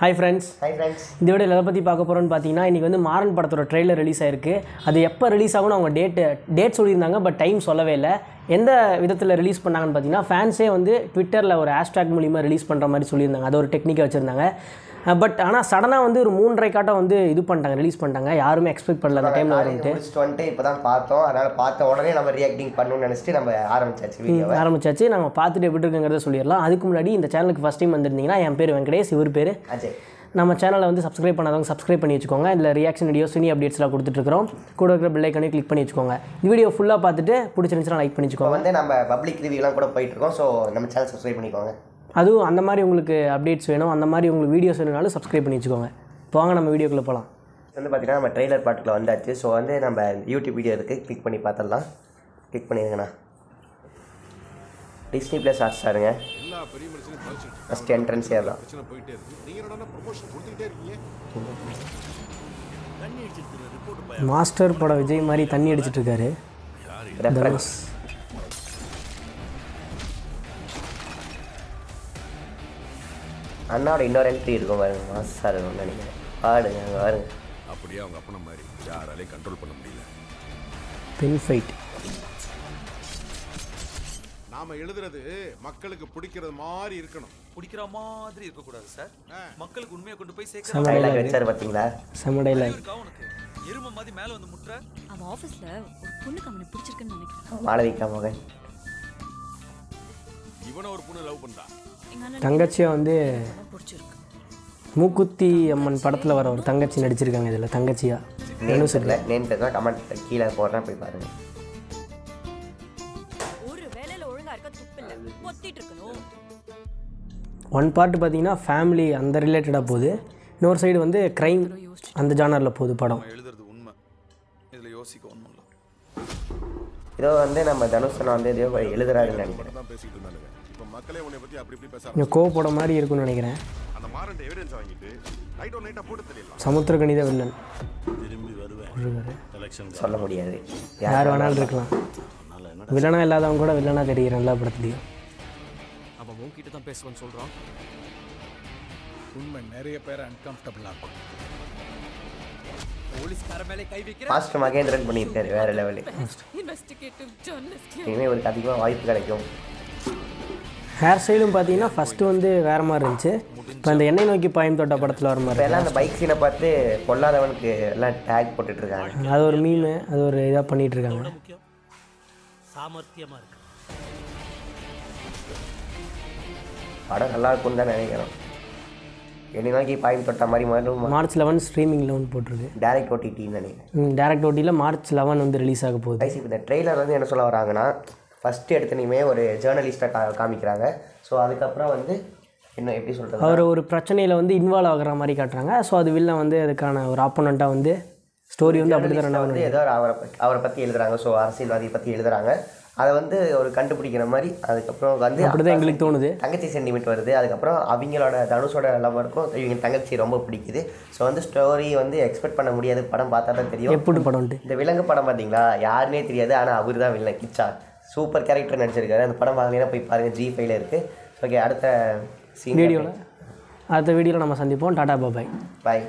Hi friends hi friends இந்த video எதை பற்றி பார்க்க போகிறோன்னு பார்த்தீங்கன்னா இன்றைக்கி வந்து மாறன் படத்தோட ட்ரெய்லர் ரிலீஸ் ஆயிருக்கு. அது எப்போ ரிலீஸ் ஆகும்னு அவங்க டேட்டு டேட் சொல்லியிருந்தாங்க பட் டைம் சொல்லவே இல்லை. எந்த விதத்தில் ரிலீஸ் பண்ணாங்கன்னு பார்த்தீங்கன்னா ஃபேன்ஸே வந்து ட்விட்டரில் ஒரு ஹேஷ்டேக் மூலிமா ரிலீஸ் பண்ணுற மாதிரி சொல்லியிருந்தாங்க. அது ஒரு டெக்னிக்கை வச்சுருந்தாங்க. பட் ஆனால் சடனாக வந்து ஒரு மூன்றரை காட்டம் வந்து இது பண்ணிட்டாங்க ரிலீஸ் பண்ணிட்டாங்க. யாருமே எக்ஸ்பெக்ட் பண்ணல அந்த டைமில் வரும்ட்டு முடிச்சுட்டு வந்துட்டு இப்போ தான் பார்த்தோம். அதனால் பார்த்த உடனே நம்ம ரியாக்டிங் பண்ணணும்னு நினச்சிட்டு நம்ம ஆரம்பிச்சாச்சு வீடியோவை ஆரம்பிச்சாச்சு. நம்ம பார்த்துட்டு எப்படி இருக்குங்கிறத சொல்லிடலாம். அதுக்கு முன்னாடி இந்த சேனலுக்கு ஃபஸ்ட் டைம் வந்திருந்தீங்கன்னா என் பேர் வெங்கடேஷ் இவர் பேர் அஜய். நம்ம சேனலை வந்து சப்ஸ்கிரைப் பண்ணாதவங்க சப்ஸ்கிரைப் பண்ணி வச்சுக்கோங்க. இதில் ரியாக்ஷன் வீடியோ சினி அப்டேட்ஸ்லாம் கொடுத்துட்ருக்கோம் கூட இருக்கிற பெல் ஐக்கனே கிளிக் பண்ணி வச்சுக்கோங்க. இந்த வீடியோ ஃபுல்லாக பார்த்துட்டு பிடிச்சிருந்துச்சுன்னா லைக் இப்போ பண்ணிச்சுக்கோங்க வந்து நம்ம பப்ளிக் ரிவ்யூலாம் கூட போயிட்டு இருக்கோம் ஸோ நம்ம சேனல் சப்ஸ்கிரைப் பண்ணிக்கோங்க. அதுவும் அந்த மாதிரி உங்களுக்கு அப்டேட்ஸ் வேணும். அந்த மாதிரி உங்களுக்கு வீடியோஸ் வேணும்னாலும் சப்ஸ்கிரைப் பண்ணி வச்சுக்கோங்க. இப்போ வாங்க நம்ம வீடியோக்குள்ளே போகலாம் வந்து பார்த்தீங்கன்னா நம்ம ட்ரெய்லர் பாட்டுக்குள்ள வந்தாச்சு. ஸோ வந்து நம்ம யூடியூப் வீடியோ இருக்குது கிளிக் பண்ணி பார்த்துடலாம். கிளிக் பண்ணிடுங்கண்ணா. டிஸ்னி ப்ளஸ் ஹாட் ஸ்டாருங்க ஃபஸ்ட் என்ட்ரன்ஸ் ஏறலாம். பிரச்சனை போயிட்டே இருக்கு. நீங்க என்னடா ப்ரொமோஷன் கொடுத்துக்கிட்டே இருக்கீங்க? மாஸ்டர் படம் விஜய் மாதிரி தண்ணி அடிச்சிட்டு இருக்காரு. ரெஃபரன்ஸ் அண்ணாவோட இன்னொரு என்ட்ரி இருக்கும் பாருங்க. மாசாக இருக்கும்னு நினைக்கிறேன். பாடுங்க அங்கே பாருங்க. அப்படியே அவங்க அப்பன மாதிரி யாராலையும் கண்ட்ரோல் பண்ண முடியல. பென் ஃபைட் நாம எழுதுறது மக்களுக்கு பிடிக்கிறது மாதிரி இருக்கணும். பிடிக்கிற மாதிரி இருக்கக்கூடாது சார். மக்களுக்கு உண்மையை கொண்டு போய் சேர்க்க வச்சார் பார்த்தீங்களா செம டைலாக். இருக்கா உனக்கு எருமை மாதிரி மேல வந்து முட்டுற. அவன் ஆஃபீஸில் ஒரு பொண்ணுக்கு அவனை பிடிச்சிருக்குன்னு நினைக்கிறேன். மாளவிகா மகன். இவனை ஒரு பொண்ணு லவ் பண்றா? தங்கச்சியை வந்து பிடிச்சிருக்கு. மூக்குத்தி அம்மன் படத்தில் வர ஒரு தங்கச்சி நடிச்சிருக்காங்க இதில் தங்கச்சியா? நேம் கமெண்ட் கீழே போடுறேன் போய் பாருங்க. இல்லை பொத்திட்டு இருக்கணும் ஒன் பார்ட் பார்த்தீங்கன்னா ஃபேமிலி அந்த ரிலேட்டடாக போகுது. இன்னொரு சைடு வந்து க்ரைம் அந்த ஜானரில் போகுது படம். எழுதுறது உண்மை. இதுல யோசிக்க இல்லை. இதோ வந்து நம்ம தனுஷனை வந்து ஏதோ எழுதுறாருன்னு நினைக்கிறேன். தான் பேசிட்டு இருந்தானுங்க இப்போ மக்களே உன்னை பத்தி அப்படி இப்படி பேச இங்கே கோவப்பட மாதிரி இருக்கும்னு நினைக்கிறேன். ஆரம்பிச்சாங்க. அந்த மாரண்ட் எவிடன்ஸ் வாங்கிட்டு நைட் ஒன் நைட்டா போட்டு தெரியலாம் சமுத்திரகணித வில்லன். சொல்ல முடியாது. யார் வேணாலும் இருக்கலாம். வில்லனா இல்லாதவங்க கூட வில்லனா தெரிகிறேன் எல்லா படத்துலையும் அவன் உன்கிட்ட தான் பேசுவேன்னு சொல்றான். உண்மை நிறைய பேரை அன்கம்ஃபர்டபுள் ஆக்கும். போலீஸ்கார மேலே கை வைக்கிற மாஸ்டர் மகேந்திரன் பண்ணியிருக்காரு வேற லெவலு இன்வெஸ்டிகேட்டிவ் ஜேர்னலிஸ்ட் இனிமேல் இவருக்கு அதிகமாக வாய்ப்பு கிடைக்கும். ஹேர் ஸ்டைலும் பார்த்தீங்கன்னா ஃபஸ்ட்டு வந்து வேறு மாதிரி இருந்துச்சு. இப்போ இந்த எண்ணெய் நோக்கி பாயம் தொட்ட படத்தில் வர மாதிரி எல்லாம் அந்த பைக் சீனை பார்த்து பொல்லாதவனுக்கு எல்லாம் டேக் போட்டுட்டு இருக்காங்க. அது ஒரு மீமு அது ஒரு இதாக பண்ணிகிட்டு இருக்காங்க படம் நல்லா இருக்கும்னு தான் நினைக்கிறோம் என்னை நோக்கி பாயும் தொட்ட மாதிரி மறுபடியும் மார்ச் லெவன் ஸ்ட்ரீமிங்கில் வந்து போட்டிருக்கு. டேரக்ட் ஓடிடின்னு நினைக்கிறேன். டேரக்ட் ஓட்டியில் மார்ச் லெவன் வந்து ரிலீஸ் ஆக போகுது. ஐசி இந்த ட்ரெய்லர் வந்து என்ன சொல்ல வராங்கன்னா ஃபஸ்ட்டு எடுத்தனையுமே ஒரு ஜேர்னலிஸ்ட்டை கா காமிக்கிறாங்க. ஸோ அதுக்கப்புறம் வந்து இன்னும் எப்படி சொல்கிறது அவர் ஒரு பிரச்சனையில் வந்து இன்வால்வ் ஆகுற மாதிரி காட்டுறாங்க. ஸோ அது வில்லன் வந்து அதுக்கான ஒரு ஆப்போனண்ட்டாக வந்து ஸ்டோரி வந்து அப்படி தான் வந்து ஏதோ அவரை அவரை பற்றி எழுதுறாங்க. ஸோ அரசியல்வாதியை பற்றி எழுதுறாங்க. அதை வந்து ஒரு கண்டுபிடிக்கிற மாதிரி அதுக்கப்புறம் வந்து அப்படி தான் எங்களுக்கு தோணுது. தங்கச்சி சென்டிமெண்ட் வருது. அதுக்கப்புறம் அவங்களோட தனுஷோட லவ்வருக்கும் இவங்க தங்கச்சி ரொம்ப பிடிக்குது. ஸோ வந்து ஸ்டோரி வந்து எக்ஸ்பெக்ட் பண்ண முடியாது. படம் பார்த்தா தான் தெரியும். எப்படி படம்ட்டு? இந்த விலங்கு படம் பார்த்தீங்களா? யாருன்னே தெரியாது. ஆனால் அவர் தான் வில்லன் கிச்சா சூப்பர் கேரக்டர் நடிச்சிருக்காரு. அந்த படம் பார்க்கலாம் போய் பாருங்கள் ஜி ஃபைவ்ல இருக்குது ஓகே அடுத்த வீடியோவில் அடுத்த வீடியோவில் நம்ம சந்திப்போம். டாடா பாபாய் பாய்